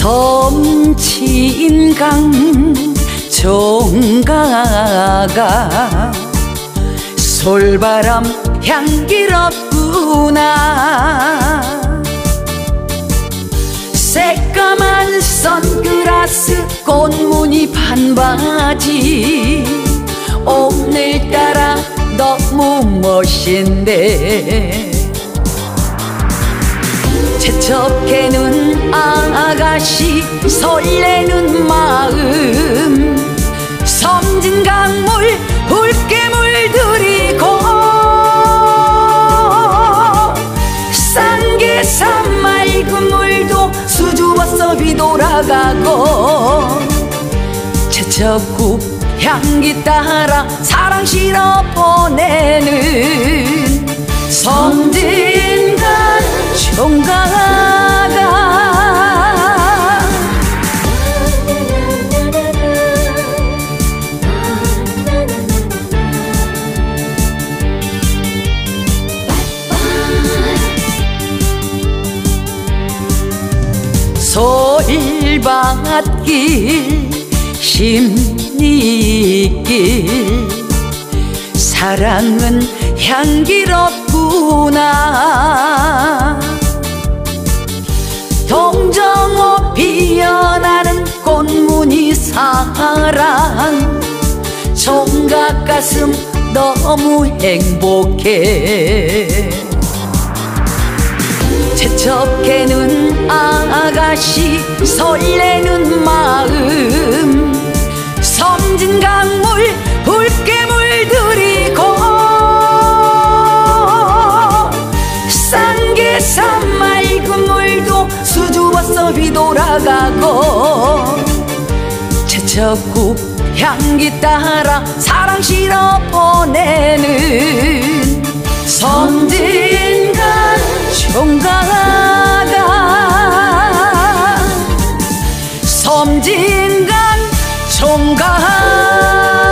섬친강 종가가 솔바람 향기롭구나. 새까만 선글라스 꽃무늬 반바지. 오늘따라 너무 멋진데. 재촉해는 아 가씨 설레는 마음. 섬진 강물 붉게 물들이고 쌍계산 맑은 물도 수줍어서 휘돌아가고 재촉국 향기 따라 사랑 실어 보내는 섬진 솔밭길 심리길. 사랑은 향기롭구나. 동정호 피어나는 꽃무늬 사랑. 총각 가슴 너무 행복해. 재촉해는 아가씨 설레는 마음. 섬진 강물 붉게 물들이고 쌍계산 맑은 물도 수줍어서 휘돌아가고 재촉국 향기 따라 사랑 실어 heart.